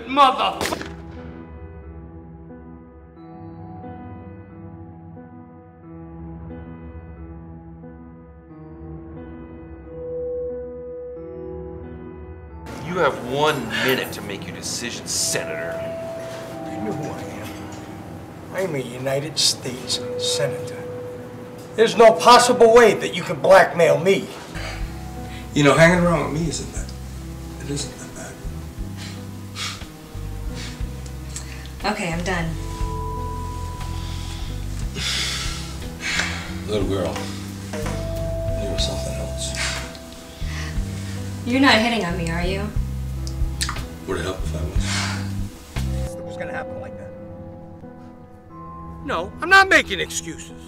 mother. You have one minute to make your decision, Senator. You know who I am. I'm a United States Senator. There's no possible way that you can blackmail me. You know, hanging around with me isn't that. It isn't that bad. Okay, I'm done. Little girl, you were something else. You're not hitting on me, are you? Would it help if I was? It was gonna happen like that. No, I'm not making excuses.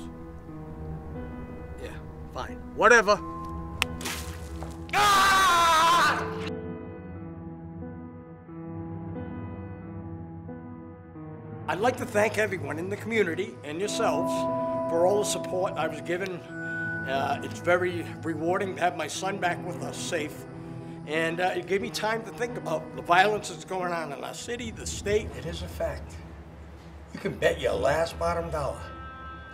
Yeah, fine. Whatever. I'd like to thank everyone in the community and yourselves for all the support I was given. Uh, it's very rewarding to have my son back with us safe. And uh, it gave me time to think about the violence that's going on in our city, the state. It is a fact. You can bet your last bottom dollar.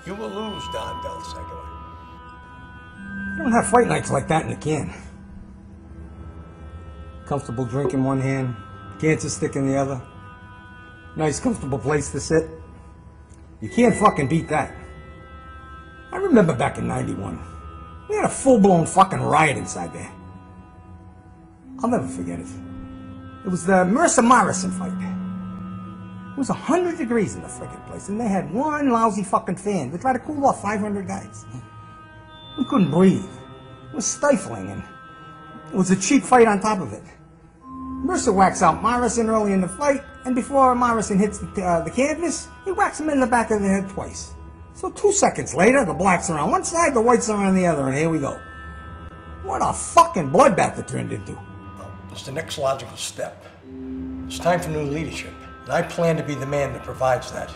You will lose, Don Del Seguin. You don't have fight nights like that in the can. Comfortable drink in one hand, cancer stick in the other. Nice, comfortable place to sit. You can't fucking beat that. I remember back in 91. We had a full blown fucking riot inside there. I'll never forget it. It was the Mercer Morrison fight. It was 100 degrees in the friggin' place, and they had one lousy fucking fan to try to cool off 500 guys. We couldn't breathe. It was stifling, and it was a cheap fight on top of it. Mercer whacks out Morrison early in the fight, and before Morrison hits the, uh, the canvas, he whacks him in the back of the head twice. So two seconds later, the blacks are on one side, the whites are on the other, and here we go. What a fucking bloodbath it turned into. It's the next logical step. It's time for new leadership, and I plan to be the man that provides that.